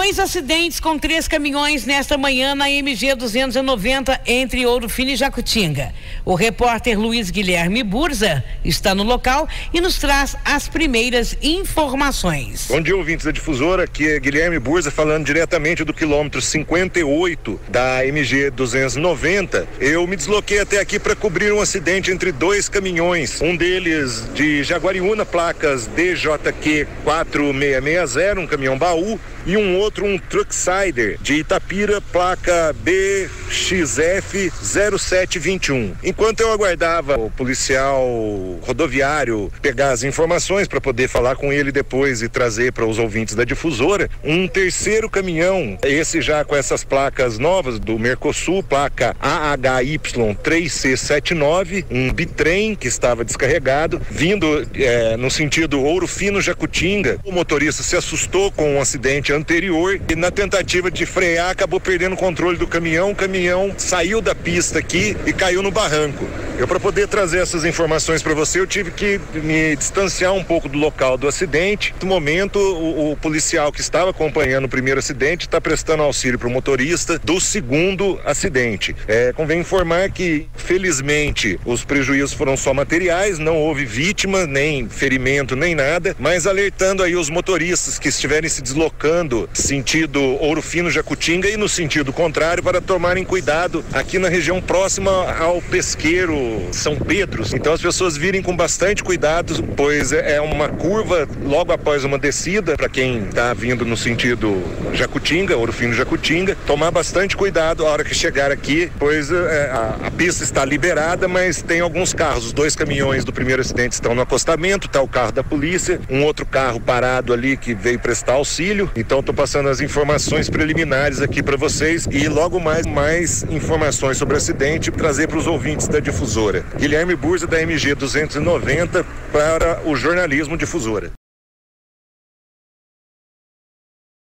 Dois acidentes com três caminhões nesta manhã na MG 290 entre Ouro Fino e Jacutinga. O repórter Luiz Guilherme Burza está no local e nos traz as primeiras informações. Bom dia, ouvintes da difusora. Aqui é Guilherme Burza falando diretamente do quilômetro 58 da MG 290. Eu me desloquei até aqui para cobrir um acidente entre dois caminhões. Um deles de Jaguariúna, placas DJQ 4660, um caminhão baú, e um outro, um Trucksider de Itapira, placa BXF 0721. Enquanto eu aguardava o policial rodoviário pegar as informações para poder falar com ele depois e trazer para os ouvintes da difusora, um terceiro caminhão, esse já com essas placas novas do Mercosul, placa AHY 3C79, um bitrem que estava descarregado, vindo é, no sentido Ouro Fino Jacutinga. O motorista se assustou com um acidente anterior e na tentativa de frear acabou perdendo o controle do caminhão. O caminhão saiu da pista aqui e caiu no barranco. Eu para poder trazer essas informações para você, eu tive que me distanciar um pouco do local do acidente. No momento, o, o policial que estava acompanhando o primeiro acidente está prestando auxílio para o motorista do segundo acidente. É, convém informar que, felizmente, os prejuízos foram só materiais, não houve vítima, nem ferimento, nem nada, mas alertando aí os motoristas que estiverem se deslocando sentido Ouro Fino Jacutinga e no sentido contrário para tomarem cuidado aqui na região próxima ao pesqueiro são Pedro. Então as pessoas virem com bastante cuidado, pois é, é uma curva logo após uma descida para quem está vindo no sentido Jacutinga, Ouro Fino Jacutinga, tomar bastante cuidado a hora que chegar aqui, pois é, a, a, pista está liberada, mas tem alguns carros. Os dois caminhões do primeiro acidente estão no acostamento, está o carro da polícia, um outro carro parado ali que veio prestar auxílio. Então estou passando as informações preliminares aqui para vocês e logo mais mais informações sobre o acidente trazer para os ouvintes da difusão difusora. Guilherme Burza da MG 290 para o jornalismo difusora.